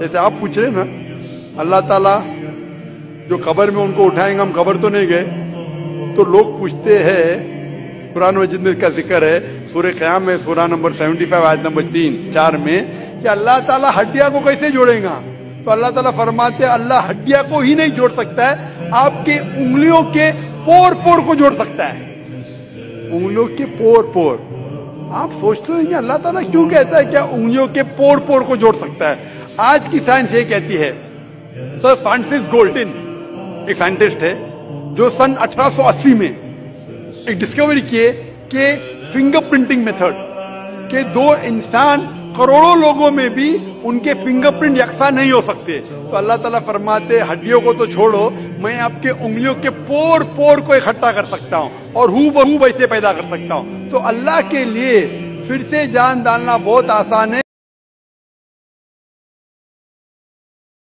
जैसे आप पूछ रहे ना, अल्लाह ताला जो कबर में उनको उठाएँगे, हम कबर तो नहीं गए। तो लोग पूछते हैं, कुरान मजिद में इसका ज़िक्र है सूर्य क्याम में सूरा नंबर 75 आज नंबर तीन, चार में, कि अल्लाह ताला हड्डिया को कैसे जोड़ेगा? तो अल्लाह ताला फरमाते हैं, अल्लाह हड्डिया को ही नहीं जोड़ सकता है, आपके उंगलियों के पोर पोर को जोड़ सकता है। उंगलियों के पोर पोर आप सोचते हो अल्लाह ताला क्यों कहता है, क्या उंगलियों के पोर पोर को जोड़ सकता है? आज की साइंस ये कहती है सर फ्रांसिस गोल्टिन एक साइंटिस्ट है, जो सन 1880 में एक डिस्कवरी किए कि फिंगर प्रिंटिंग मेथड के दो इंसान करोड़ों लोगों में भी उनके फिंगरप्रिंट यकसा नहीं हो सकते. तो अल्लाह ताला फरमाते, हड्डियों को तो छोड़ो, मैं आपके उंगलियों के पोर पोर को इकट्ठा कर सकता हूँ और हु बहू वैसे पैदा कर सकता हूँ। तो अल्लाह के लिए फिर से जान डालना बहुत आसान है।